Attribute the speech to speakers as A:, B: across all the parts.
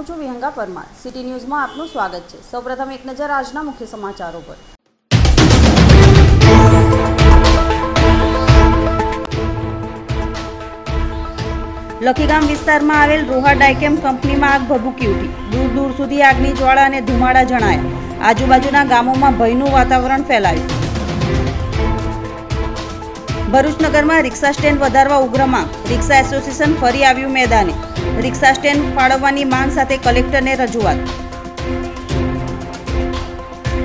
A: હું છું વિહંગા પરમાર. સિટી ન્યૂઝમાં આપનું સ્વાગત છે. સૌપ્રથમ એક નજર આજના મુખ્ય સમાચારો પર. લખીગામ વિસ્તારમાં આવેલ રોહા ડાયકેમ કંપનીમાં આગ ભભૂકી ઉઠી. દૂર દૂર સુધી આગની જ્વાળા અને ધુમાડા જણાયા. આજુબાજુના ગામોમાં ભયનું વાતાવરણ ફેલાયું. ભરૂચ નગરમાં રિક્ષા સ્ટેન્ડ વધારવા ઉગ્ર માંગ. રિક્ષા એસોસિએશન ફરી આવ્યું મેદાને. રિક્ષા સ્ટેન્ડ ફાળવવાની માંગ સાથે કલેક્ટરને રજૂઆત.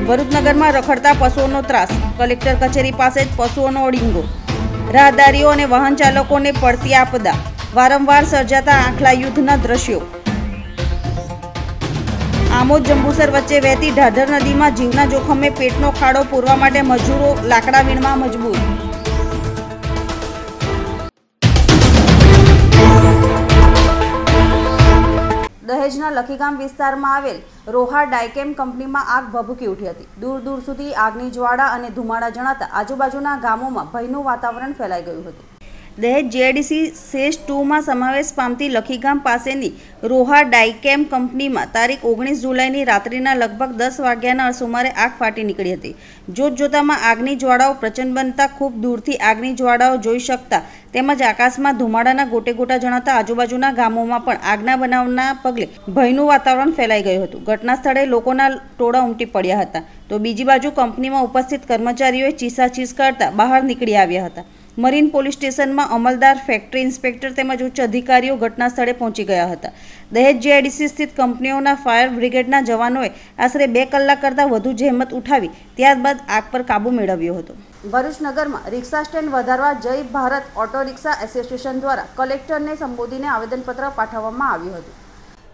A: ભરૂચ નગરમાં રખડતા પશુઓનો ત્રાસ. કલેક્ટર કચેરી પાસે જ પશુઓનો ઓડિંગો રાહદારીઓ અને વાહન ચાલકોને પડતી આપદા. વારંવાર સર્જાતા આંખલા યુદ્ધના દ્રશ્યો. આમોદ જંબુસર વચ્ચે વહેતી ઢાઢર નદીમાં જીવના જોખમે પેટનો ખાડો પૂરવા માટે મજૂરો લાકડા વીણમાં મજબૂર. દહેજના લખીગામ વિસ્તારમાં આવેલ રોહા ડાયકેમ કંપનીમાં આગ ભભૂકી ઉઠી હતી. દૂર દૂર સુધી આગની જ્વાળા અને ધુમાડા જણાતા આજુબાજુના ગામોમાં ભયનું વાતાવરણ ફેલાઈ ગયું હતું. દહેજ જીઆઈડીસી સેસ ટુમાં સમાવેશ પામતી લખીગામ પાસેની રોહા ડાયકેમ કંપનીમાં તારીખ ઓગણીસ જુલાઈની રાત્રિના લગભગ દસ વાગ્યાના સુમારે આગ ફાટી નીકળી હતી. જોતજોતામાં આગની જ્વાળાઓ પ્રચંડ બનતા ખૂબ દૂરથી આગની જ્વાળાઓ જોઈ શકતા તેમજ આકાશમાં ધુમાડાના ગોટે ગોટા જણાતા આજુબાજુના ગામોમાં પણ આગના બનાવના પગલે ભયનું વાતાવરણ ફેલાઈ ગયું હતું. ઘટના સ્થળે લોકોના ટોળા ઉમટી પડ્યા હતા. તો બીજી બાજુ કંપનીમાં ઉપસ્થિત કર્મચારીઓએ ચીસાચીસ કરતા બહાર નીકળી આવ્યા હતા. મરીન પોલીસ સ્ટેશનમાં અમલદાર ફેક્ટરી ઇન્સ્પેક્ટર તેમજ ઉચ્ચ અધિકારીઓ ઘટના સ્થળે પહોંચી ગયા હતા. દહેજ જીઆઈડીસી સ્થિત કંપનીઓના ફાયર બ્રિગેડના જવાનોએ આશરે બે કલાક કરતાં વધુ જહેમત ઉઠાવી, ત્યારબાદ આગ પર કાબૂ મેળવ્યો હતો. ભરૂચ રિક્ષા સ્ટેન્ડ વધારવા જય ભારત ઓટો રિક્ષા એસોસિએશન દ્વારા કલેક્ટરને સંબોધીને આવેદનપત્ર પાઠવવામાં આવ્યું હતું.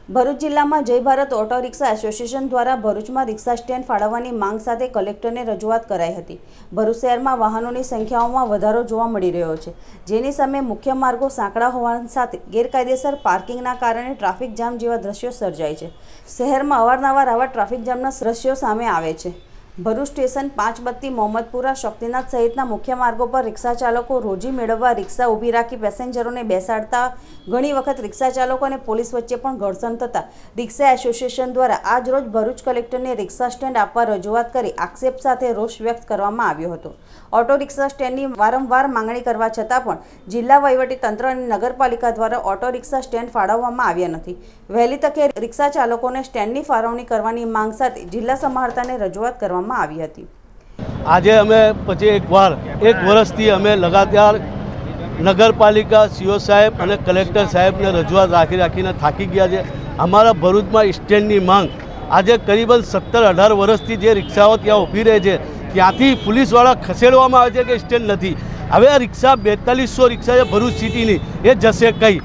A: ભરૂચ જિલ્લામાં જય ભારત ઓટો રિક્ષા એસોસિએશન દ્વારા ભરૂચમાં રિક્ષા સ્ટેન્ડ ફાળવવાની માંગ સાથે કલેક્ટરને રજૂઆત કરાઈ હતી. ભરૂચ શહેરમાં વાહનોની સંખ્યાઓમાં વધારો જોવા મળી રહ્યો છે. જેની સામે મુખ્ય માર્ગો સાંકડા હોવા સાથે ગેરકાયદેસર પાર્કિંગના કારણે ટ્રાફિક જામ જેવા દ્રશ્યો સર્જાય છે. શહેરમાં અવારનવાર આવા ટ્રાફિક જામના દ્રશ્યો સામે આવે છે. ભરૂચ સ્ટેશન પાંચ બત્તી મોહમ્મદપુરા શક્તિનાથ સહિતના મુખ્ય માર્ગો પર રિક્ષા ચાલકો રોજી મેળવવા રિક્ષા ઊભી રાખી પેસેન્જરોને બેસાડતા ઘણી વખત રિક્ષા ચાલકો અને પોલીસ વચ્ચે પણ ઘર્ષણ થતા રિક્ષા એસોસિએશન દ્વારા આજ રોજ ભરૂચ કલેક્ટરને રિક્ષા સ્ટેન્ડ આપવા રજૂઆત કરી આક્ષેપ સાથે રોષ વ્યક્ત કરવામાં આવ્યો હતો. ઓટો રિક્ષા સ્ટેન્ડની વારંવાર માંગણી કરવા છતાં પણ જિલ્લા વહીવટી તંત્ર અને નગરપાલિકા દ્વારા ઓટો રિક્ષા સ્ટેન્ડ ફાળવવામાં આવ્યા નથી. વહેલી તકે રિક્ષા ચાલકોને સ્ટેન્ડની ફાળવણી કરવાની માંગ સાથે જિલ્લા સમાહર્તાને રજૂઆત કરવામાં આવી હતી.
B: આજે અમે પછી એકવાર, એક વર્ષથી અમે લગાતાર નગરપાલિકા સીઓ સાહેબ અને કલેક્ટર સાહેબને રજૂઆત રાખી રાખીને થાકી ગયા છે. અમારા ભરૂચમાં સ્ટેન્ડની માંગ, આજે કરીબન સત્તર અઢાર વર્ષથી જે રિક્ષાઓ ત્યાં ઊભી રહે છે, ત્યાંથી પોલીસવાળા ખસેડવામાં આવે છે કે સ્ટેન્ડ નથી. હવે આ રિક્ષા બેતાલીસો રિક્ષા છે ભરૂચ સિટીની, એ જશે કઈ?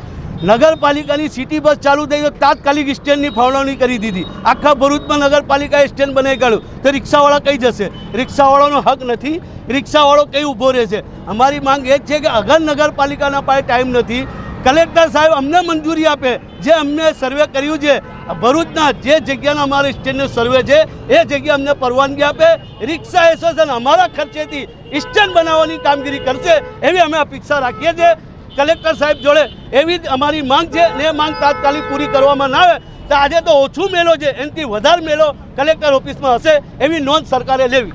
B: નગરપાલિકાની સિટી બસ ચાલુ થઈ તો તાત્કાલિક સ્ટેન્ડની ફાળવણી કરી દીધી. આખા ભરૂચમાં નગરપાલિકાએ સ્ટેન્ડ બનાવી કાઢ્યું. તો રિક્ષાવાળા કઈ જશે? રિક્ષાવાળાનો હક નથી. રિક્ષાવાળો કઈ ઊભો રહેશે? અમારી માંગ એ જ છે કે અગર નગરપાલિકાના પાસે ટાઈમ નથી, કલેક્ટર સાહેબ અમને મંજૂરી આપે. જે અમને સર્વે કર્યું છે, ભરૂચના જે જગ્યાનો અમારે સ્ટેન્ડનો સર્વે છે, એ જગ્યા અમને પરવાનગી આપે. રિક્ષા એસોસિએશન અમારા ખર્ચેથી સ્ટેન્ડ બનાવવાની કામગીરી કરશે, એવી અમે અપેક્ષા રાખીએ છીએ. કલેક્ટર સાહેબ જોડે એવી જ અમારી માંગ છે ને માંગ તાત્કાલિક પૂરી કરવામાં ના આવે, તો આજે તો ઓછું મેળો છે, એનાથી વધારે મેળો કલેક્ટર ઓફિસમાં હશે એવી નોંધ સરકારે લેવી.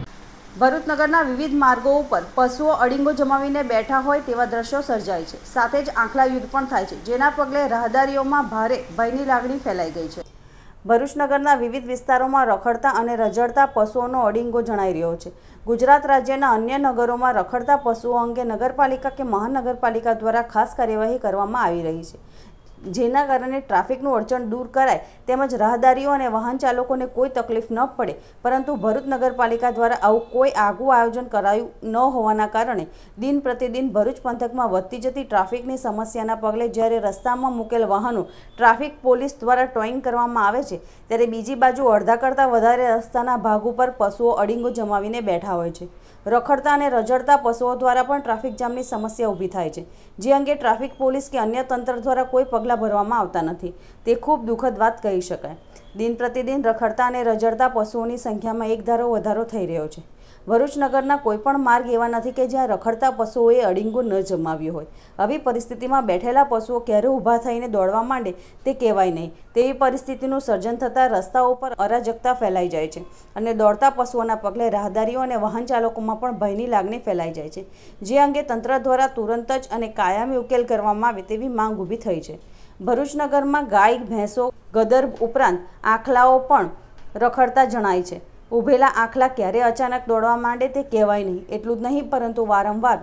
A: ભરૂચ વિવિધ માર્ગો ઉપર પશુઓ અડીંગો જમાવીને બેઠા હોય તેવા દ્રશ્યો સર્જાય છે. સાથે જ આંખલા યુદ્ધ પણ થાય છે, જેના પગલે રાહદારીઓમાં ભારે ભયની લાગણી ફેલાઈ ગઈ છે. ભરૂચ નગરના વિવિધ વિસ્તારોમાં રખડતા અને રજડતા પશુઓનો અડીંગો જણાઈ રહ્યો છે. ગુજરાત રાજ્યના અન્ય નગરોમાં રખડતા પશુઓ અંગે નગરપાલિકા કે મહાનગરપાલિકા દ્વારા ખાસ કાર્યવાહી કરવામાં આવી રહી છે. જેના કારણે ટ્રાફિકનું અડચણ દૂર કરાય, તેમજ રાહદારીઓ અને વાહન ચાલકોને કોઈ તકલીફ ન પડે. પરંતુ ભરૂચ નગરપાલિકા દ્વારા આવું કોઈ આગવું આયોજન કરાયું ન હોવાના કારણે દિન પ્રતિદિન ભરૂચ પંથકમાં વધતી જતી ટ્રાફિકની સમસ્યાના પગલે જ્યારે રસ્તામાં મૂકેલ વાહનો ટ્રાફિક પોલીસ દ્વારા ટોઈંગ કરવામાં આવે છે, ત્યારે બીજી બાજુ અડધા કરતાં વધારે રસ્તાના ભાગ ઉપર પશુઓ અડીંગો જમાવીને બેઠા હોય છે. રખડતા અને રજડતા પશુઓ દ્વારા પણ ટ્રાફિક જામની સમસ્યા ઊભી થાય છે. જે અંગે ટ્રાફિક પોલીસ કે અન્ય તંત્ર દ્વારા કોઈ પગલાં ભરવામાં આવતા નથી. તે ખૂબ દુઃખદ વાત કહી શકાય. દિન પ્રતિદિન રખડતા અને રજડતા પશુઓની સંખ્યામાં એક ધારો વધારો થઈ રહ્યો છે. ભરૂચ નગરના કોઈપણ માર્ગ એવા નથી કે જ્યાં રખડતા પશુઓએ અડીંગો ન જમાવ્યો હોય. આવી પરિસ્થિતિમાં બેઠેલા પશુઓ ક્યારે ઊભા થઈને દોડવા માંડે તે કહેવાય નહીં. તેવી પરિસ્થિતિનું સર્જન થતાં રસ્તાઓ પર અરાજકતા ફેલાઈ જાય છે અને દોડતા પશુઓના પગલે રાહદારીઓ અને વાહન ચાલકોમાં પણ ભયની લાગણી ફેલાઈ જાય છે. જે અંગે તંત્ર દ્વારા તુરંત જ અને કાયમી ઉકેલ કરવામાં આવે તેવી માંગ ઊભી થઈ છે. ભરૂચ નગરમાં ગાય, ભેંસો ગદર ઉપરાંત આખલાઓ પણ રખડતા જણાય છે. ઊભેલા આખલા ક્યારે અચાનક દોડવા માંડે તે કહેવાય નહીં, એટલું જ નહીં, પરંતુ વારંવાર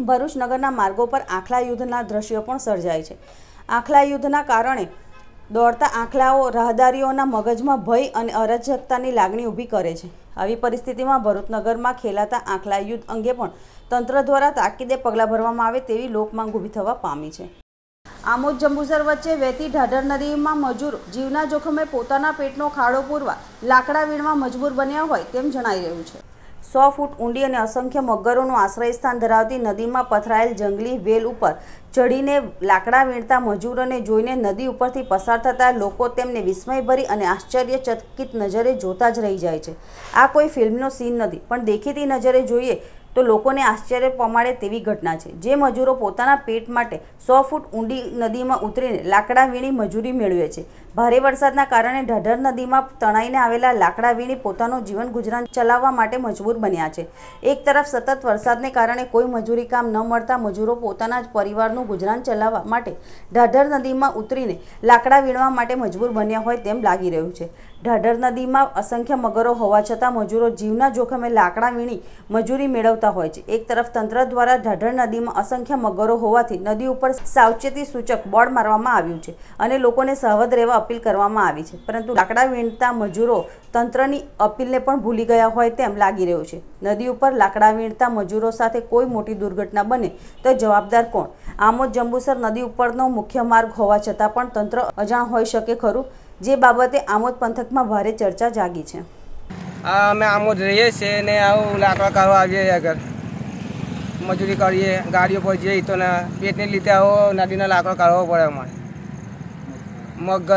A: ભરૂચ નગરના માર્ગો પર આખલા યુદ્ધના દ્રશ્યો પણ સર્જાય છે. આખલા યુદ્ધના કારણે દોડતા આખલાઓ રાહદારીઓના મગજમાં ભય અને અરાજકતાની લાગણી ઊભી કરે છે. આવી પરિસ્થિતિમાં ભરૂચનગરમાં ખેલાતા આખલા યુદ્ધ અંગે પણ તંત્ર દ્વારા તાકીદે પગલાં ભરવામાં આવે તેવી લોકમાંગ ઊભી થવા પામી છે. આમોદ જંબુસર વચ્ચે વહેતી ઢાઢર નદીમાં મજૂર જીવના જોખમે પોતાના પેટનો ખાડો પૂરવા લાકડા વીણવા મજબૂર બન્યા હોય તેમ જણાઈ રહ્યું છે. સો ફૂટ ઊંડી અને અસંખ્ય મગરોનું આશ્રયસ્થાન ધરાવતી નદીમાં પથરાયેલ જંગલી વેલ ઉપર ચડીને લાકડા વીણતા મજૂરોને જોઈને નદી ઉપરથી પસાર થતા લોકો તેમને વિસ્મયભરી અને આશ્ચર્યચકિત નજરે જોતા જ રહી જાય છે. આ કોઈ ફિલ્મનો સીન નથી, પણ દેખીતી નજરે જોઈએ તો લોકોને આશ્ચર્ય પમાડે તેવી ઘટના છે. જે મજૂરો પોતાના પેટ માટે સો ફૂટ ઊંડી નદીમાં ઉતરીને લાકડા વીણી મજૂરી મેળવે છે. ભારે વરસાદના કારણે ઢઢર નદીમાં તણાઈને આવેલા લાકડા વીણી પોતાનું જીવન ગુજરાન ચલાવવા માટે મજબૂર બન્યા છે. એક તરફ સતત વરસાદને કારણે કોઈ મજૂરી કામ ન મળતા મજૂરો પોતાના જ પરિવારનું ગુજરાન ચલાવવા માટે ઢાઢર નદીમાં ઉતરીને લાકડા વીણવા માટે મજબૂર બન્યા હોય તેમ લાગી રહ્યું છે. ઢાઢર નદીમાં અસંખ્ય મગરો હોવા છતાં મજૂરો જીવના જોખમે લાકડા વીણી મજૂરી મેળવતા હોય છે. એક તરફ તંત્ર દ્વારા ઢાઢર નદીમાં અસંખ્ય મગરો હોવાથી નદી ઉપર સાવચેતી સૂચક બોર્ડ મારવામાં આવ્યું છે અને લોકોને સાવધ રહેવા અપીલ કરવામાં આવી છે. પરંતુ લાકડા વીણતા મજૂરો તંત્રની અપીલને પણ ભૂલી ગયા હોય તેમ લાગી રહ્યું છે. નદી ઉપર લાકડા વીણતા મજૂરો સાથે કોઈ મોટી દુર્ઘટના બને તો જવાબદાર કોણ? આમોદ જંબુસર નદી ઉપરનો મુખ્ય માર્ગ હોવા છતાં પણ તંત્ર અજાણ હોઈ શકે ખરું? જે બાબતે આમોદ પંથકમાં ભારે ચર્ચા જાગી છે.
C: અમે આમોદ રહીએ છીએ ને આવું લાકડા કાઢવા આવીએ આગળ મજૂરી કરીએ, ગાડીઓ પર જઈએ તો પેટને લીધે આવો, નદીના લાકડા કાઢવા પડે અમારે. મગ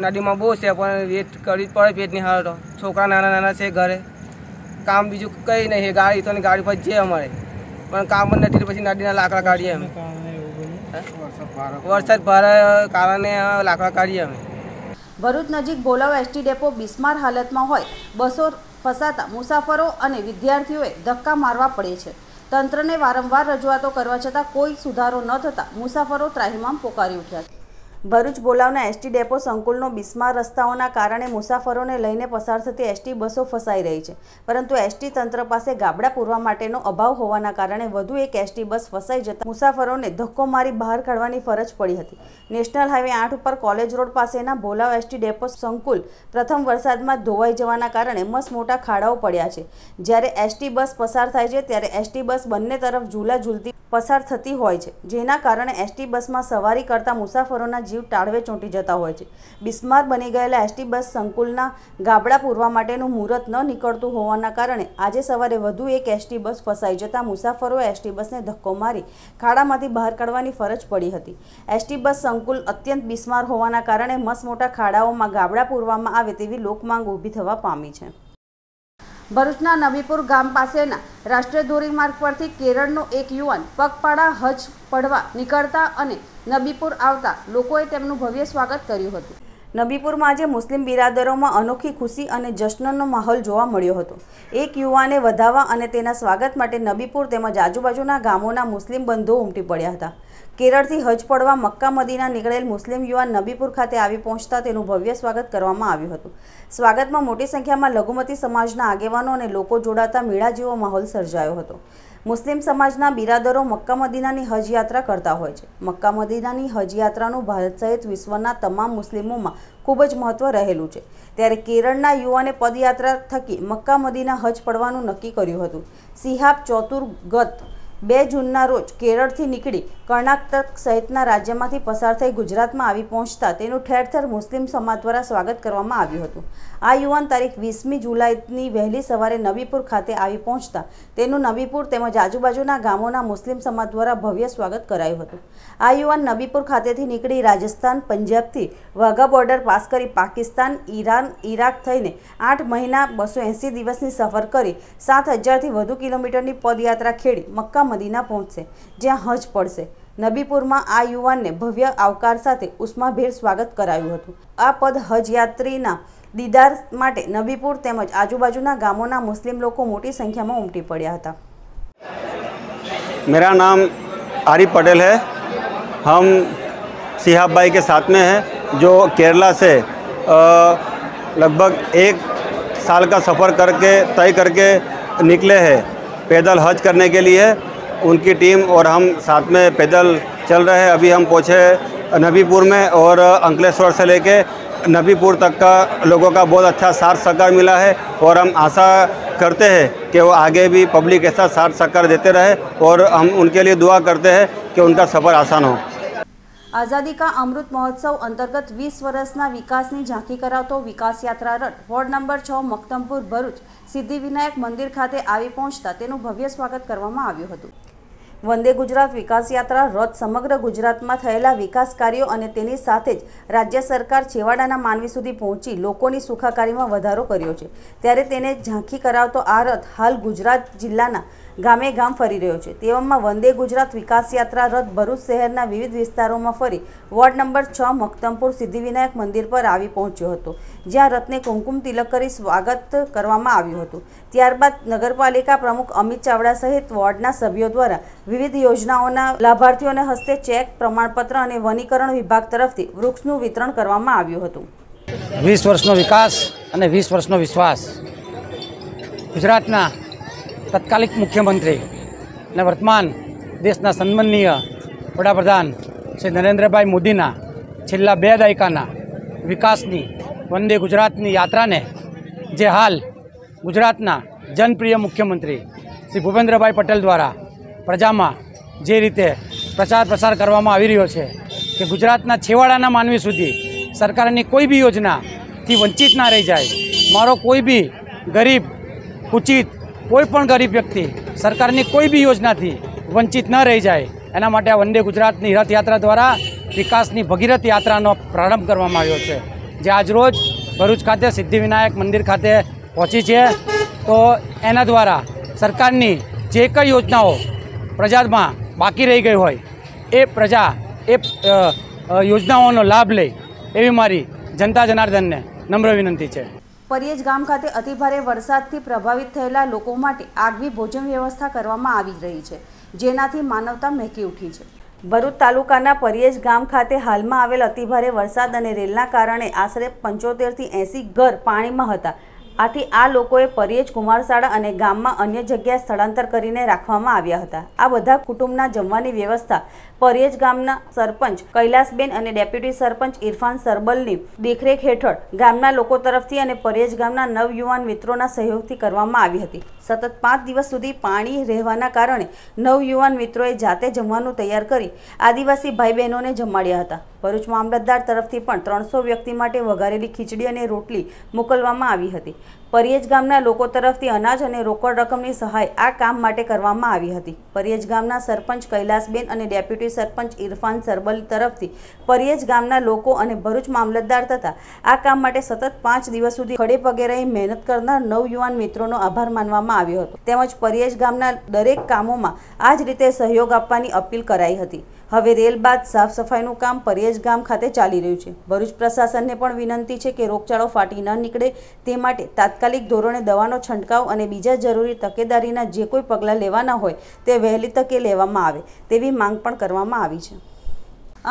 C: નદીમાં બહુ છે, પણ વેટ કરવી પડે પેટની હાલતો. છોકરા નાના નાના છે ઘરે. કામ બીજું કંઈ નહીં ગાડી તો ગાડી પર જે અમારે. પણ કામ જ નથી, પછી નદીના લાકડા કાઢીએ અમે. વરસાદ ભારે કારણે લાકડા કાઢીએ અમે.
A: ભરૂચ નજીક બોલાવ એસટી ડેપો બિસ્માર હાલતમાં હોય, બસો ફસાતા મુસાફરો અને વિદ્યાર્થીઓએ ધક્કા મારવા પડે છે. તંત્રને વારંવાર રજૂઆતો કરવા છતાં કોઈ સુધારો ન થતાં મુસાફરો ત્રાહિમામ પોકારી ઉઠ્યા છે. ભરૂચ બોલાવના એસટી ડેપો સંકુલનો બિસ્માર રસ્તાઓના કારણે મુસાફરોને લઈને પસાર થતી એસટી બસો ફસાઈ રહી છે. પરંતુ એસટી તંત્ર પાસે ગાબડા પૂરવા માટેનો અભાવ હોવાના કારણે વધુ એક એસટી બસ ફસાઈ જતા મુસાફરોને ધક્કો મારી બહાર કાઢવાની ફરજ પડી હતી. નેશનલ હાઈવે આઠ ઉપર કોલેજ રોડ પાસેના બોલાવ એસટી ડેપો સંકુલ પ્રથમ વરસાદમાં ધોવાઈ જવાના કારણે મસ મોટા ખાડાઓ પડ્યા છે. જ્યારે એસટી બસ પસાર થાય છે, ત્યારે એસટી બસ બંને તરફ ઝૂલા ઝૂલતી પસાર થતી હોય છે, જેના કારણે એસટી બસમાં સવારી કરતા મુસાફરોના જીવ ટાળવે ચોંટી જતા હોય છે. બિસ્માર બની ગયેલા એસટી બસ સંકુલના ગાબડા પૂરવા માટેનું મુહૂર્ત ન નીકળતું હોવાના કારણે આજે સવારે વધુ એક એસટી બસ ફસાઈ જતા મુસાફરોએ એસટી બસને ધક્કો મારી ખાડામાંથી બહાર કાઢવાની ફરજ પડી હતી. એસટી બસ સંકુલ અત્યંત બિસ્માર હોવાના કારણે મસમોટા ખાડાઓમાં ગાબડા પૂરવામાં આવે તેવી લોકમાંગ ઊભી થવા પામી છે. ભરૂચના નબીપુર ગામ પાસેના રાષ્ટ્રીય ધોરીમાર્ગ પરથી કેરળનો એક યુવાન પગપાળા હજ પડવા નીકળતા અને નબીપુર આવતા લોકોએ તેમનું ભવ્ય સ્વાગત કર્યું હતું. નબીપુરમાં આજે મુસ્લિમ બિરાદરોમાં અનોખી ખુશી અને જશ્નનો માહોલ જોવા મળ્યો હતો. એક યુવાને વધાવવા અને તેના સ્વાગત માટે નબીપુર તેમજ આજુબાજુના ગામોના મુસ્લિમ બંધુઓ ઉમટી પડ્યા હતા. કેરળથી હજ પડવા મક્કા મદીના નીકળેલ મુસ્લિમ યુવાન નબીપુર ખાતે આવી પહોંચતા તેનું ભવ્ય સ્વાગત કરવામાં આવ્યું હતું. સ્વાગતમાં મોટી સંખ્યામાં લઘુમતી સમાજના આગેવાનો અને લોકો જોડાતા મેળા જેવો માહોલ સર્જાયો હતો. મુસ્લિમ સમાજના બિરાદરો મક્કા મદીનાની હજ યાત્રા કરતા હોય છે. મક્કા મદીનાની હજ યાત્રાનું ભારત સહિત વિશ્વના તમામ મુસ્લિમોમાં ખૂબ જ મહત્વ રહેલું છે. ત્યારે કેરળના યુવાને પદયાત્રા થકી મક્કા મદીના હજ પડવાનું નક્કી કર્યું હતું. સિહાબ ચોતુર્ગત બે જૂનના રોજ કેરળથી નીકળી કર્ણાટક સહિતના રાજ્યમાંથી પસાર થઈ ગુજરાતમાં આવી પહોંચતા તેનું ઠેર ઠેર મુસ્લિમ સમાજ દ્વારા સ્વાગત કરવામાં આવ્યું હતું. આ યુવાન તારીખ વીસમી જુલાઈની વહેલી સવારે નબીપુર ખાતે આવી પહોંચતા તેનું નબીપુર તેમજ આજુબાજુના ગામોના મુસ્લિમ સમાજ દ્વારા ભવ્ય સ્વાગત કરાયું હતું. આ યુવાન નબીપુર ખાતેથી નીકળી રાજસ્થાન, પંજાબથી વાઘા બોર્ડર પાસ કરી પાકિસ્તાન, ઈરાન, ઈરાક થઈને આઠ મહિના બસો એંસી દિવસની સફર કરી સાત હજારથી વધુ કિલોમીટરની પદયાત્રા ખેડી મક્કા મદીના પહોંચશે જ્યાં હજ પડશે નબીપુરમાં આ યુવાનને ભવ્ય આવકાર સાથે ઉષ્માભેર સ્વાગત કરાયું હતું આ પદ હજ યાત્રીના દીદાર માટે નબીપુર તેમજ આજુબાજુના ગામોના મુસ્લિમ લોકો મોટી સંખ્યામાં ઉમટી પડ્યા હતા
D: मेरा नाम आरिफ पटेल है हम सिहाब भाई के साथ में हैं जो केरला से अ, लगभग एक साल का सफ़र करके तय करके निकले हैं पैदल हज करने के लिए उनकी टीम और हम साथ में पैदल चल रहे हैं अभी हम पहुँचे नबीपुर में और अंकलेश्वर से लेके नबीपुर तक का लोगों का बहुत अच्छा साथ सहकार मिला है और हम आशा करते हैं कि वो आगे भी पब्लिक के साथ साथ सहकार देते रहे और हम उनके लिए दुआ करते हैं कि उनका सफ़र आसान हो
A: આઝાદી કા અમૃત મહોત્સવ અંતર્ગત વીસ વર્ષના વિકાસની ઝાંખી કરાવતો વિકાસ યાત્રા રથ વોર્ડ નંબર છ મક્તમપુર ભરૂચ સિદ્ધિવિનાયક મંદિર ખાતે આવી પહોંચતા તેનું ભવ્ય સ્વાગત કરવામાં આવ્યું હતું વંદે ગુજરાત વિકાસ યાત્રા રથ સમગ્ર ગુજરાતમાં થયેલા વિકાસ કાર્યો અને તેની સાથે જ રાજ્ય સરકાર છેવાડાના માનવી સુધી પહોંચી લોકોની સુખાકારીમાં વધારો કર્યો છે. ત્યારે તેને ઝાંખી કરાવતો આ રથ હાલ ગુજરાત જિલ્લાના ગામે ગામ ફરી રહ્યો છે. તેવામાં વંદે ગુજરાત વિકાસ યાત્રા રથ ભરૂચ શહેરના વિવિધ વિસ્તારોમાં ફરી વોર્ડ નંબર છ મક્તમપુર સિદ્ધિવિનાયક મંદિર પર આવી પહોંચ્યો હતો, જ્યાં રથને કુમકુમ તિલક કરી સ્વાગત કરવામાં આવ્યું હતું. ત્યારબાદ નગરપાલિકા પ્રમુખ અમિત ચાવડા સહિત વોર્ડના સભ્યો દ્વારા વિવિધ યોજનાઓના લાભાર્થીઓને હસ્તે ચેક, પ્રમાણપત્ર અને વનીકરણ વિભાગ તરફથી વૃક્ષનું વિતરણ કરવામાં આવ્યું હતું.
E: વીસ વર્ષનો વિકાસ અને વીસ વર્ષનો વિશ્વાસ ગુજરાતના તત્કાલિક મુખ્યમંત્રી અને વર્તમાન દેશના સન્માનનીય વડાપ્રધાન શ્રી નરેન્દ્રભાઈ મોદીના છેલ્લા બે દાયકાના વિકાસની વંદે ગુજરાતની યાત્રાને જે હાલ ગુજરાતના જનપ્રિય મુખ્યમંત્રી શ્રી ભૂપેન્દ્રભાઈ પટેલ દ્વારા પ્રજામાં જે રીતે પ્રચાર પ્રસાર કરવામાં આવી રહ્યો છે કે ગુજરાતના છેવાડાના માનવી સુધી સરકારની કોઈ બી યોજનાથી વંચિત ના રહી જાય, મારો કોઈ બી ગરીબ કુચિત કોઈ પણ ગરીબ વ્યક્તિ સરકારની કોઈ બી યોજનાથી વંચિત ન રહી જાય, એના માટે આ વંદે ગુજરાતની રથયાત્રા દ્વારા વિકાસની ભગીરથ યાત્રાનો પ્રારંભ કરવામાં આવ્યો છે. જે આજરોજ ભરૂચ ખાતે સિદ્ધિવિનાયક મંદિર ખાતે પહોંચી છે. તો એના દ્વારા સરકારની જે કંઈ યોજનાઓ પ્રજામાં બાકી રહી ગઈ હોય, એ પ્રજા, એ યોજનાઓનો લાભ લે એવી મારી જનતા જનાર્દનને નમ્ર વિનંતી છે.
A: પરિયેજ ગામ ખાતે અતિભારે વરસાદથી પ્રભાવિત થયેલા લોકો માટે આગવી ભોજન વ્યવસ્થા કરવામાં આવી રહી છે, જેનાથી માનવતા મહેકી ઉઠી છે. ભરૂચ તાલુકાના પરિયજ ગામ ખાતે હાલમાં આવેલ અતિભારે વરસાદ અને રેલના કારણે આશરે પંચોતેરથી એંસી ઘર પાણીમાં હતા. આથી આ લોકોએ પરિયેજ કુમારશાળા અને ગામમાં અન્ય જગ્યાએ સ્થળાંતર કરીને રાખવામાં આવ્યા હતા. આ બધા કુટુંબના જમવાની વ્યવસ્થા પરિયેજ ગામના સરપંચ કૈલાસબેન અને ડેપ્યુટી સરપંચ ઇરફાન સરબલની દેખરેખ હેઠળ ગામના લોકો તરફથી અને પરેજ ગામના નવયુવાન મિત્રોના સહયોગથી કરવામાં આવી હતી. સતત પાંચ દિવસ સુધી પાણી રહેવાના કારણે નવયુવાન મિત્રોએ જાતે જમવાનું તૈયાર કરી આદિવાસી ભાઈ બહેનોને જમાડ્યા હતા. ભરૂચ મામલતદાર તરફથી પણ ત્રણસો વ્યક્તિ માટે વઘારેલી ખીચડી અને રોટલી મોકલવામાં આવી હતી. પરિયેજ ગામના લોકો તરફથી અનાજ અને રોકડ રકમની સહાય આ કામ માટે કરવામાં આવી હતી. પરિયજ ગામના સરપંચ કૈલાસબેન અને ડેપ્યુટી સરપંચ ઇરફાન સરબલ તરફથી પરિયજ ગામના લોકો અને ભરૂચ મામલતદાર તથા આ કામ માટે સતત પાંચ દિવસ સુધી ખડે પગે રહી મહેનત કરનાર નવયુવાન મિત્રોનો આભાર માનવામાં આવ્યો હતો. તેમજ પરિયજ ગામના દરેક કામોમાં આ જ રીતે સહયોગ આપવાની અપીલ કરાઈ હતી. હવે રેલ બાદ સાફ સફાઈનું કામ પરેજ ગામ ખાતે ચાલી રહ્યું છે. ભરૂચ પ્રશાસનને પણ વિનંતી છે કે રોગચાળો ફાટી ન નીકળે તે માટે તાત્કાલિક ધોરણે દવાનો છંટકાવ અને બીજા જરૂરી તકેદારીના જે કોઈ પગલાં લેવાના હોય તે વહેલી તકે લેવામાં આવે તેવી માંગ પણ કરવામાં આવી છે.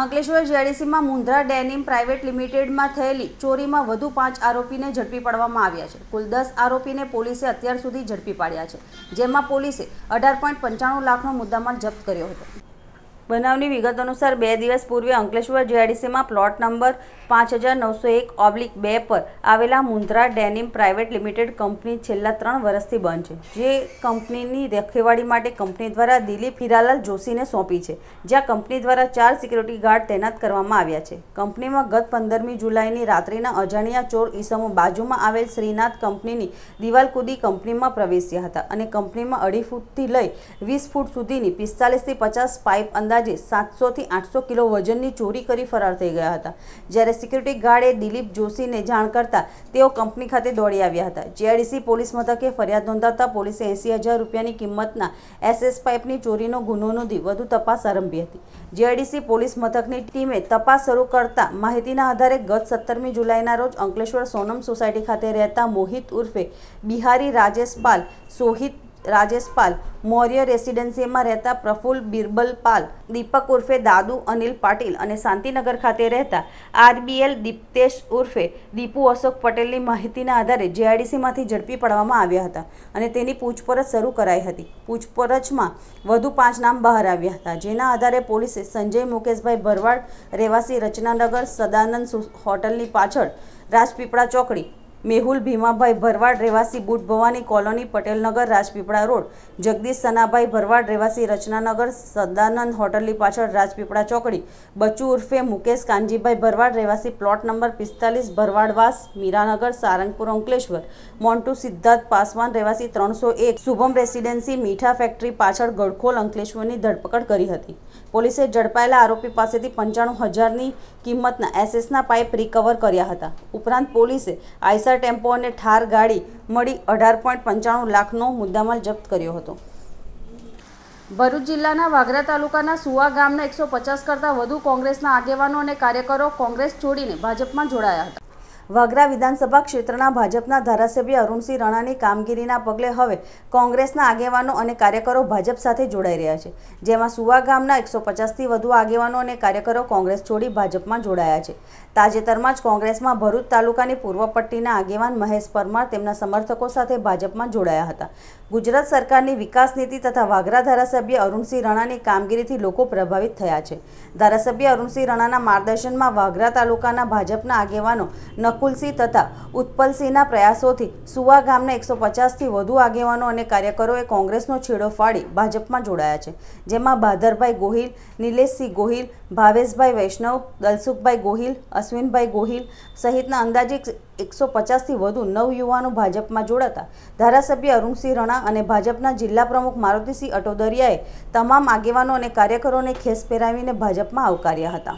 A: અંકલેશ્વર જેડીસીમાં મુંદ્રા ડેનિમ પ્રાઇવેટ લિમિટેડમાં થયેલી ચોરીમાં વધુ પાંચ આરોપીને ઝડપી પાડવામાં આવ્યા છે. કુલ દસ આરોપીને પોલીસે અત્યાર સુધી ઝડપી પાડ્યા છે, જેમાં પોલીસે અઢાર પોઈન્ટ પંચાણું લાખનો મુદ્દામાલ જપ્ત કર્યો હતો. બનાવની વિગત અનુસાર બે દિવસ પૂર્વે અંકલેશ્વર જીઆઈડીસીમાં પ્લોટ નંબર પાંચ હજાર નવસો એક ઓબ્લિક બે પર આવેલા Mundra denim private limited company છેલ્લા ત્રણ વર્ષથી બંધ છે. જે કંપનીની રખેવાળી માટે કંપની દ્વારા દિલીપ હીરાલાલ જોશીને સોંપી છે, જ્યાં કંપની દ્વારા ચાર સિક્યુરિટી ગાર્ડ તૈનાત કરવામાં આવ્યા છે. કંપનીમાં ગત પંદરમી જુલાઈની રાત્રિના અજાણ્યા ચોર ઈસમો બાજુમાં આવેલ શ્રીનાથ કંપનીની દિવાલ કૂદી કંપનીમાં પ્રવેશ્યા હતા અને કંપનીમાં અઢી ફૂટથી લઈ વીસ ફૂટ સુધીની પિસ્તાલીસથી પચાસ પાઇપ અંદાજે સાતસોથી આઠસો કિલો વજનની ચોરી કરી ફરાર થઈ ગયા હતા. જ્યારે સિક્યુરિટી ગાર્ડે દિલીપ જોશીને જાણ કરતા તેઓ કંપની ખાતે દોડી આવ્યા હતા. જીઆઈડીસી પોલીસ મથકે ફરિયાદ નોંધાવતા પોલીસે એંસી હજાર રૂપિયાની કિંમતના એસએસ પાઇપની ચોરીનો ગુનો નોંધી વધુ તપાસ આરંભી હતી. જીઆઈડીસી પોલીસ મથકની ટીમે તપાસ શરૂ કરતા માહિતીના આધારે ગત સત્તરમી જુલાઈના રોજ અંકલેશ્વર સોનમ સોસાયટી ખાતે રહેતા મોહિત ઉર્ફે બિહારી રાજેશ પાલ સોહિત રાજેશ પાલ મૌર્ય રેસિડેન્સીમાં રહેતા પ્રફુલ બિરબલ પાલ દીપક ઉર્ફે દાદુ અનિલ પાટીલ અને શાંતિનગર ખાતે રહેતા આરબીએલ દીપ્તેશ ઉર્ફે દીપુ અશોક પટેલની માહિતીના આધારે જેઆઈડીસીમાંથી ઝડપી પાડવામાં આવ્યા હતા અને તેની પૂછપરછ શરૂ કરાઈ હતી. પૂછપરછમાં વધુ પાંચ નામ બહાર આવ્યા હતા. જેના આધારે પોલીસે સંજય મુકેશભાઈ ભરવાડ, રહેવાસી રચનાનગર, સદાનંદ હોટલની પાછળ રાજપીપળા ચોકડી મેહુલ ભીમાભાઈ ભરવાડ રહેવાસી boot Bhavani colony Patelnagar Rajpipla road. Jagdish Sanabhai Bharwad રહેવાસી રચનાનગર સદાનંદ હોટલની પાછળ રાજપીપળા ચોકડી. બચ્ચુ ઉર્ફે મુકેશ કાનજીભાઈ ભરવાડ રહેવાસી પ્લોટ નંબર પિસ્તાલીસ ભરવાડવાસ મીરાનગર સારંગપુર અંકલેશ્વર. મોન્ટુ સિદ્ધાર્થ પાસવાન રહેવાસી ત્રણસો એક. શુભમ રેસિડેન્સી મીઠા ફેક્ટરી પાછળ ગડખોલ અંકલેશ્વરની ધરપકડ કરી હતી. પોલીસે ઝડપાયેલા આરોપી પાસેથી પંચાણું હજારની કિંમતના એસએસના પાઇપ રિકવર કર્યા હતા. ઉપરાંત પોલીસે આઈસર ટેમ્પો અને ઠાર ગાડી મળી અઢાર પોઈન્ટ પંચાણું લાખનો મુદ્દામાલ જપ્ત કર્યો હતો. ભરૂચ જિલ્લાના વાગરા તાલુકાના સુવા ગામના એકસો પચાસ કરતાં વધુ કોંગ્રેસના આગેવાનો અને કાર્યકરો કોંગ્રેસ છોડીને ભાજપમાં જોડાયા હતા. વાગરા વિધાનસભા ક્ષેત્રના ભાજપના ધારાસભ્ય અરુણસિંહ રણાની કામગીરીના પગલે હવે કોંગ્રેસના આગેવાનો અને કાર્યકરો ભાજપ સાથે જોડાઈ રહ્યા છે. જેમાં સુવા ગામના એકસો પચાસથી વધુ આગેવાનો અને કાર્યકરો કોંગ્રેસ છોડી ભાજપમાં જોડાયા છે. તાજેતરમાં જ કોંગ્રેસમાં ભરૂચ તાલુકાની પૂર્વ પટ્ટીના આગેવાન મહેશ પરમાર તેમના સમર્થકો સાથે ભાજપમાં જોડાયા હતા. ગુજરાત સરકારની વિકાસ નીતિ તથા વાગરા ધારાસભ્ય અરુણસિંહ રણાની કામગીરીથી લોકો પ્રભાવિત થયા છે. ધારાસભ્ય અરુણસિંહ રણાના માર્ગદર્શનમાં વાગરા તાલુકાના ભાજપના આગેવાનો નકુલસિંહ તથા ઉત્પલસિંહના પ્રયાસોથી સુવા ગામના એકસો પચાસથી વધુ આગેવાનો અને કાર્યકરોએ કોંગ્રેસનો છેડો ફાડી ભાજપમાં જોડાયા છે. જેમાં ભાદરભાઈ ગોહિલ, નિલેશસિંહ ગોહિલ, ભાવેશભાઈ વૈષ્ણવ, દલસુખભાઈ ગોહિલ, અશ્વિનભાઈ ગોહિલ સહિતના અંદાજે એકસો પચાસથી વધુ નવ યુવાનો ભાજપમાં જોડાતા. ધારાસભ્ય અરુણસિંહ રણા અને ભાજપના જિલ્લા પ્રમુખ મારુતિસિંહ અટોદરિયાએ તમામ આગેવાનો અને કાર્યકરોને ખેસ પહેરાવીને ભાજપમાં આવકાર્યા હતા.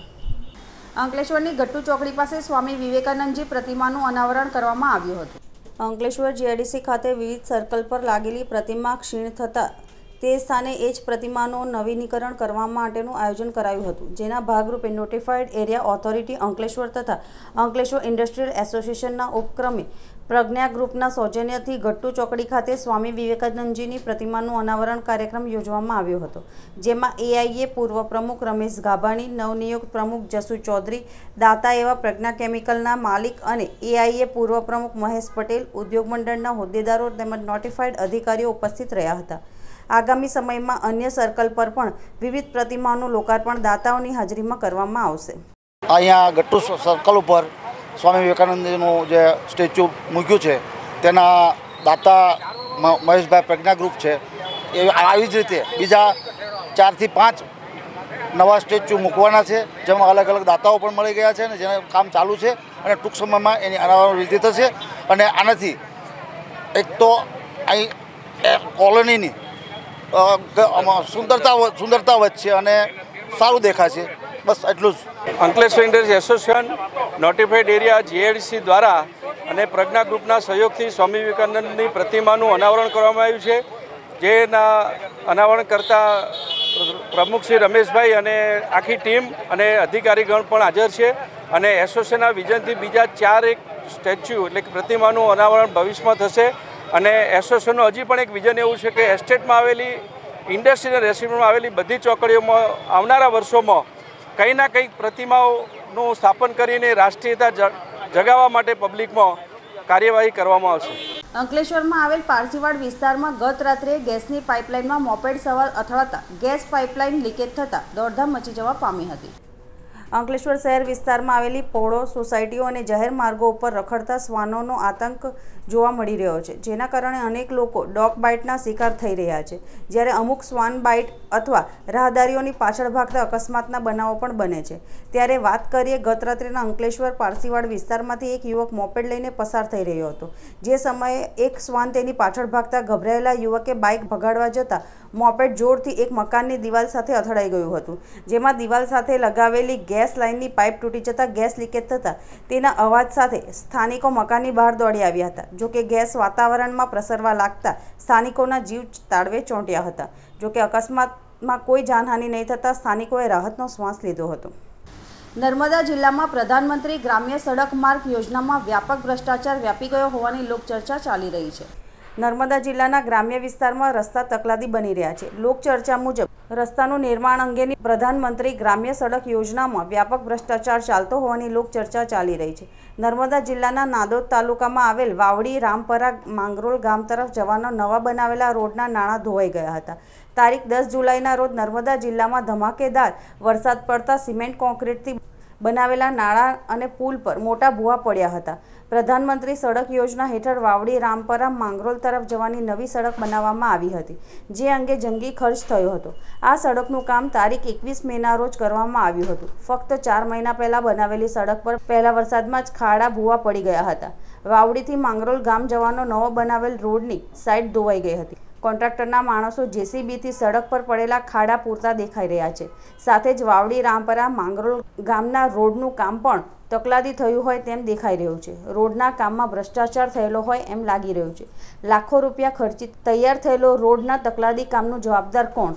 A: અંકલેશ્વરની ગટ્ટુ ચોકડી પાસે સ્વામી વિવેકાનંદજી પ્રતિમાનું અનાવરણ કરવામાં આવ્યું હતું. અંકલેશ્વર જીઆઈડીસી ખાતે વિવિધ સર્કલ પર લાગેલી પ્રતિમા ક્ષીણ થતાં તે સ્થાને એ જ પ્રતિમાનું નવીનીકરણ કરવા માટેનું આયોજન કરાયું હતું, જેના ભાગરૂપે નોટિફાઈડ એરિયા ઓથોરિટી અંકલેશ્વર તથા અંકલેશ્વર ઇન્ડસ્ટ્રીયલ એસોસિએશનના ઉપક્રમે પ્રજ્ઞા ગ્રુપના સૌજન્યથી ગટ્ટુ ચોકડી ખાતે સ્વામી વિવેકાનંદજીની પ્રતિમાનું અનાવરણ કાર્યક્રમ યોજવામાં આવ્યો હતો, જેમાં એઆઈએ પૂર્વ પ્રમુખ રમેશ ગાભાણી, નવનિયુક્ત પ્રમુખ જસુ ચૌધરી, દાતા એવા પ્રજ્ઞા કેમિકલના માલિક અને એઆઈએ પૂર્વ પ્રમુખ મહેશ પટેલ, ઉદ્યોગ મંડળના હોદ્દેદારો તેમજ નોટિફાઈડ અધિકારીઓ ઉપસ્થિત રહ્યા હતા. આગામી સમયમાં અન્ય સર્કલ પર પણ વિવિધ પ્રતિમાઓનું લોકાર્પણ દાતાઓની હાજરીમાં કરવામાં આવશે.
F: અહીંયા ગટ્ટુ સર્કલ ઉપર સ્વામી વિવેકાનંદજીનું જે સ્ટેચ્યુ મૂક્યું છે, તેના દાતા મહેશભાઈ પ્રજ્ઞા ગ્રુપ છે, એ આવી જ રીતે બીજા ચારથી પાંચ નવા સ્ટેચ્યુ મૂકવાના છે, જેમાં અલગ અલગ દાતાઓ પણ મળી ગયા છે અને જેને કામ ચાલુ છે અને ટૂંક સમયમાં એની અનાવરણ વિધિ થશે. અને આનાથી એક તો અહીં કોલોનીની સુંદરતા સુંદરતા વધશે અને સારું દેખાશે. બસ એટલું જ.
G: Ankleshwar industry association, notified area GIDC દ્વારા અને પ્રજ્ઞા ગ્રુપના સહયોગથી સ્વામી વિવેકાનંદની પ્રતિમાનું અનાવરણ કરવામાં આવ્યું છે. જેના અનાવરણ કરતા પ્રમુખ શ્રી રમેશભાઈ અને આખી ટીમ અને અધિકારીગણ પણ હાજર છે અને એસોસિએશનના વિઝનથી બીજા ચાર એક સ્ટેચ્યુ એટલે કે પ્રતિમાનું અનાવરણ ભવિષ્યમાં થશે. અને એસોસિએશનનું હજી પણ એક વિઝન એવું છે કે એસ્ટેટમાં આવેલી ઇન્ડસ્ટ્રીના રેસિડન્ટમાં આવેલી બધી ચોકડીઓમાં આવનારા વર્ષોમાં કંઈ ના કંઈક પ્રતિમાઓનું સ્થાપન કરીને રાષ્ટ્રીયતા જગાવવા માટે પબ્લિકમાં કાર્યવાહી કરવામાં આવશે.
A: અંકલેશ્વરમાં આવેલ પારસીવાડ વિસ્તારમાં ગત રાત્રે ગેસની પાઇપલાઇનમાં મોપેડ સવાર અથડાતા ગેસ પાઇપલાઇન લીકેજ થતાં દોડધામ મચી જવા પામી હતી. અંકલેશ્વર શહેર વિસ્તારમાં આવેલી પહોળો સોસાયટીઓ અને જાહેર માર્ગો ઉપર રખડતા શ્વાનોનો આતંક જોવા મળી રહ્યો છે. જેના કારણે અનેક લોકો ડોગ બાઇટના શિકાર થઈ રહ્યા છે. જ્યારે અમુક શ્વાન બાઇટ અથવા રાહદારીઓની પાછળ ભાગતા અકસ્માતના બનાવો પણ બને છે. ત્યારે વાત કરીએ ગત રાત્રેના અંકલેશ્વર પારસીવાડ વિસ્તારમાંથી એક યુવક મોપેડ લઈને પસાર થઈ રહ્યો હતો. જે સમયે એક શ્વાન તેની પાછળ ભાગતા ગભરાયેલા યુવકે બાઇક ભગાડવા જતાં મોપેડ જોરથી એક મકાનની દિવાલ સાથે અથડાઈ ગયું હતું. જેમાં દિવાલ સાથે લગાવેલી ગેસ લાઇનની પાઇપ તૂટી જતાં ગેસ લીકેજ થતાં તેના અવાજ સાથે સ્થાનિકો મકાનની બહાર દોડી આવ્યા હતા. જોકે ગેસ વાતાવરણમાં પ્રસરવા લાગતા સ્થાનિકોના જીવ તાળવે ચોંટ્યા હતા. જોકે અકસ્માતમાં કોઈ જાનહાનિ નહીં થતાં સ્થાનિકોએ રાહતનો શ્વાસ લીધો હતો. નર્મદા જિલ્લામાં પ્રધાનમંત્રી ગ્રામ્ય સડક માર્ગ યોજનામાં વ્યાપક ભ્રષ્ટાચાર વ્યાપી ગયો હોવાની લોકચર્ચા ચાલી રહી છે. નર્મદા જિલ્લાના ગ્રામ્ય વિસ્તારમાં રસ્તા તકલાદી બની રહ્યા છે. લોકચર્ચા મુજબ રસ્તાનું નિર્માણ અંગેની પ્રધાનમંત્રી ગ્રામ્ય સડક યોજનામાં વ્યાપક ભ્રષ્ટાચાર ચાલતો હોવાની લોકચર્ચા ચાલી રહી છે. નર્મદા જિલ્લાના નાદોદ તાલુકામાં આવેલ વાવડી રામપરા માંગરોળ ગામ તરફ જવાનો નવા બનાવેલા રોડના નાણાં ધોવાઈ ગયા હતા. તારીખ દસ જુલાઈના રોજ નર્મદા જિલ્લામાં ધમાકેદાર વરસાદ પડતા સિમેન્ટ કોન્ક્રીટથી બનાવેલા નાળા અને પુલ પર મોટા ભૂવા પડ્યા હતા. પ્રધાનમંત્રી સડક યોજના હેઠળ વાવડી, રામપરા, માંગરોલ તરફ જવાની નવી સડક બનાવવામાં આવી હતી, જે અંગે જંગી ખર્ચ થયો હતો. આ સડકનું કામ તારીખ એકવીસ મેના રોજ કરવામાં આવ્યું હતું. ફક્ત ચાર મહિના પહેલાં બનાવેલી સડક પર પહેલા વરસાદમાં જ ખાડા ભૂવા પડી ગયા હતા. વાવડીથી માંગરોલ ગામ જવાનો નવો બનાવેલ રોડની સાઈડ ધોવાઈ ગઈ હતી. કોન્ટ્રાક્ટરના માણસો જેસીબીથી સડક પર પડેલા ખાડા પૂરતા દેખાઈ રહ્યા છે. સાથે જ વાવડી, રામપરા, માંગરોળ ગામના રોડનું કામ પણ તકલાદી થયું હોય તેમ દેખાઈ રહ્યું છે. રોડના કામમાં ભ્રષ્ટાચાર થયેલો હોય એમ લાગી રહ્યું છે. લાખો રૂપિયા ખર્ચી તૈયાર થયેલો રોડના તકલાદી કામનું જવાબદાર કોણ?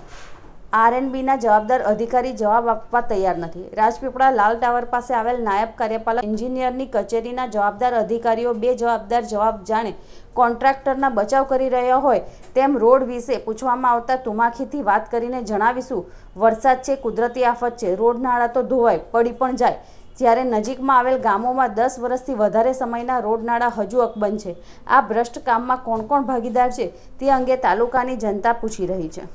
A: આરએનબીના જવાબદાર અધિકારી જવાબ આપવા તૈયાર નથી. રાજપીપળા લાલ ટાવર પાસે આવેલ નાયબ કાર્યપાલક એન્જિનિયરની કચેરીના જવાબદાર અધિકારીઓ બે જવાબદાર જવાબ જાણે કોન્ટ્રાક્ટરના બચાવ કરી રહ્યા હોય તેમ રોડ વિશે પૂછવામાં આવતા તુમાખીથી વાત કરીને જણાવીશું. વરસાદ છે, કુદરતી આફત છે રોડ નાળા તો ધોવાય પડી પણ જાય. જ્યારે નજીકમાં આવેલ ગામોમાં દસ વર્ષથી વધારે સમયના રોડ નાળા હજુ અકબંધ છે. આ ભ્રષ્ટ કામમાં કોણ કોણ ભાગીદાર છે તે અંગે તાલુકાની જનતા પૂછી રહી છે.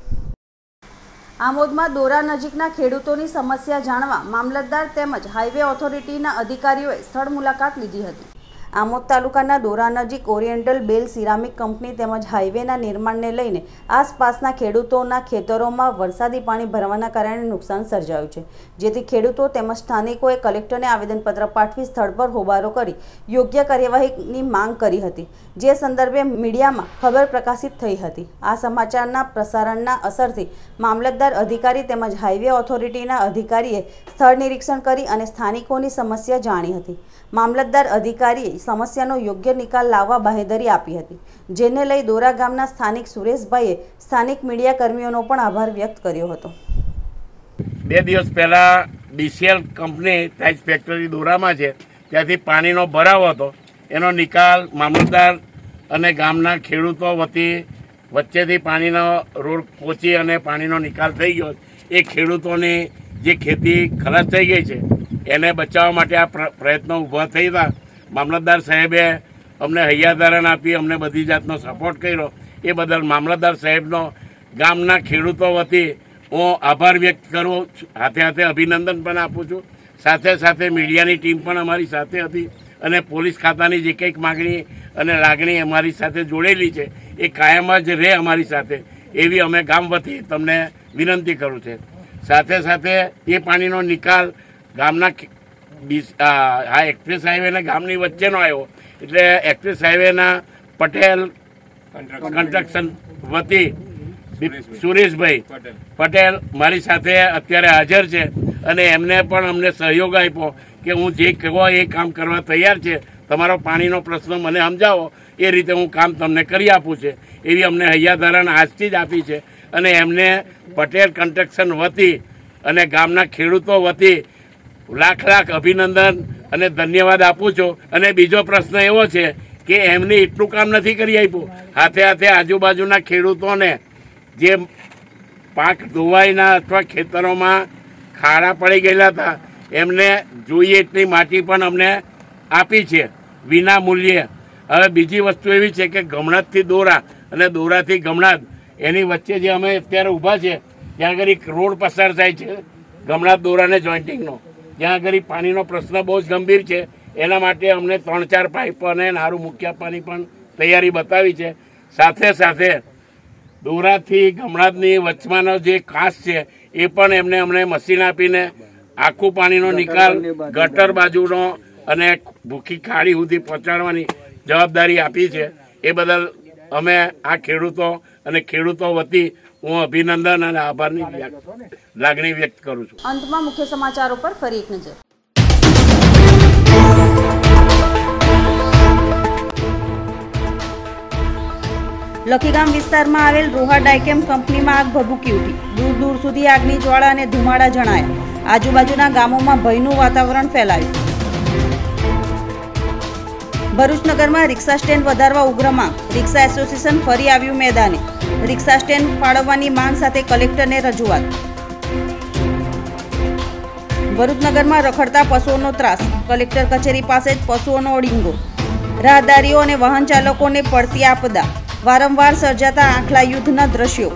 A: આમોદમાં દોરા નજીકના ખેડૂતોની સમસ્યા જાણવા મામલતદાર તેમજ હાઈવે ઓથોરિટીના અધિકારીઓએ સ્થળ મુલાકાત લીધી હતી. આમોદ તાલુકાના દોરા નજીક ઓરિએન્ટલ બેલ સિરામિક કંપની તેમજ હાઈવેના નિર્માણને લઈને આસપાસના ખેડૂતોના ખેતરોમાં વરસાદી પાણી ભરવાના કારણે નુકસાન સર્જાયું છે. જેથી ખેડૂતો તેમજ સ્થાનિકોએ કલેક્ટરને આવેદનપત્ર પાઠવી સ્થળ પર હોબારો કરી યોગ્ય કાર્યવાહીની માંગ કરી હતી. જે સંદર્ભે મીડિયામાં ખબર પ્રકાશિત થઈ હતી. આ સમાચારના પ્રસારણના અસરથી મામલતદાર અધિકારી તેમજ હાઈવે ઓથોરિટીના અધિકારીએ સ્થળ નિરીક્ષણ કરી અને સ્થાનિકોની સમસ્યા જાણી હતી. મામલતદાર અધિકારીએ સમસ્યાનો યોગ્ય નિકાલ લાવવા બાહેધરી આપી હતી, જેને લઈ દોરા ગામના સ્થાનિક સુરેશભાઈએ સ્થાનિક મીડિયા કર્મીઓનો પણ આભાર વ્યક્ત કર્યો હતો.
H: બે દિવસ પહેલાં ડીસીએલ કંપની ટાઇલ્સ ફેક્ટરી દોરામાં છે, ત્યાંથી પાણીનો ભરાવો હતો. એનો નિકાલ મામલતદાર અને ગામના ખેડૂતો વતી વચ્ચેથી પાણીનો રોડ પહોંચી અને પાણીનો નિકાલ થઈ ગયો. એ ખેડૂતોની જે ખેતી ખલાસ થઈ ગઈ છે, એને બચાવવા માટે આ પ્ર- પ્રયત્નો ઊભા થઈ હતા. મામલતદાર સાહેબે અમને હૈયાધારણ આપી, અમને બધી જાતનો સપોર્ટ કર્યો. એ બદલ મામલતદાર સાહેબનો ગામના ખેડૂતો વતી હું આભાર વ્યક્ત કરું. હાથે હાથે અભિનંદન પણ આપું છું. સાથે સાથે મીડિયાની ટીમ પણ અમારી સાથે હતી અને પોલીસ ખાતાની જે કંઈક માગણી અને લાગણી અમારી સાથે જોડેલી છે, એ કાયમ જ રહે અમારી સાથે. એવી અમે ગામ વતી તમને વિનંતી કરું છે. સાથે સાથે એ પાણીનો નિકાલ ગામના આ આ એક્સપ્રેસ હાઈવેના ગામની વચ્ચેનો આવ્યો. એટલે એક્સપ્રેસ હાઈવેના પટેલ કન્સ્ટ્રક્શન વતી સુરેશભાઈ. પટેલ. મારી સાથે અત્યારે હાજર છે અને એમને પણ અમને સહયોગ આપ્યો કે હું જે કહો એ કામ કરવા તૈયાર છે તમારો પાણીનો પ્રશ્ન મને સમજાવો એ રીતે હું કામ તમને કરી આપું છે. એવી અમને હૈયાધારણ આજથી જ આપી છે અને એમને પટેલ કન્સ્ટ્રક્શન વતી અને ગામના ખેડૂતો વતી લાખ લાખ અભિનંદન અને ધન્યવાદ આપું છું. અને બીજો પ્રશ્ન એવો છે કે એમને એટલું કામ નથી કરી આપ્યું. હાથે હાથે આજુબાજુના ખેડૂતોને જે પાક ધોવાઈના અથવા ખેતરોમાં ખાડા પડી ગયેલા હતા, એમને જોઈએ એટલી માટી પણ અમને આપી છે, વિના મૂલ્યે. હવે બીજી વસ્તુ એવી છે કે ગમણાતથી દોરા અને દોરાથી ગમણાદ, એની વચ્ચે જે અમે અત્યારે ઊભા છે ત્યાં આગળ એક રોડ પસાર થાય છે, ગમણાદ દોરાને જોઈન્ટિંગનો. ત્યાં આગળ પાણીનો પ્રશ્ન બહુ જ ગંભીર છે. એના માટે અમને ત્રણ ચાર પાઇપ અને નારું મૂકી આપવાની પણ તૈયારી બતાવી છે. સાથે સાથે દોરાથી ગમણાદની વચમાંનો જે કાંસ છે એ પણ એમને અમને મશીન આપીને આખું પાણીનો નિકાલ ગટર બાજુનો અને ભૂખી ખાડી સુધી પહોંચાડવાની જવાબદારી આપી છે. એ બદલ અમે આ ખેડૂતો અને ખેડૂતો વતી હું અભિનંદન અને આભારની લાગણી વ્યક્ત કરું છું.
A: અંતમાં મુખ્ય સમાચારો પર ફરી એક નજર. લખીગામ વિસ્તારમાં આવેલ રોહા ડાયકેમ કંપનીમાં આગ ભભૂકી ઉઠી. દૂર દૂર સુધી આગની જ્વાળા અને ધુમાડા જણાયા. આજુબાજુના ગામોમાં ભયનું વાતાવરણ ફેલાયું. ભરૂચ નગરમાં રિક્ષા સ્ટેન્ડ વધારવા ઉગ્ર માંગ રિક્ષા એસોસિએશન ફરી આવ્યું મેદાને. રિક્ષા સ્ટેન્ડ ફાળવવાની માંગ સાથે કલેક્ટરને રજૂઆત. ભરૂચ નગરમાં રખડતા પશુઓનો ત્રાસ. કલેક્ટર કચેરી પાસે જ પશુઓનો ઓડિંગો રાહદારીઓ અને વાહન ચાલકોને પડતી આપદા. વારંવાર સર્જાતા આંખલા યુદ્ધના દ્રશ્યો.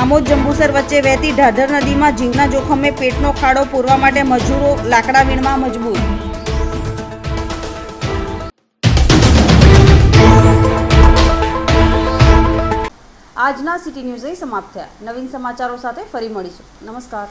A: આમોદ જંબુસર વચ્ચે વહેતી ઢાઢર નદીમાં જીવના જોખમે પેટનો ખાડો પૂરવા માટે મજૂરો લાકડા વીણમાં મજબૂર. આજના સિટી ન્યૂઝ અહીં સમાપ્ત થયા. નવીન સમાચારો સાથે ફરી મળીશું. નમસ્કાર.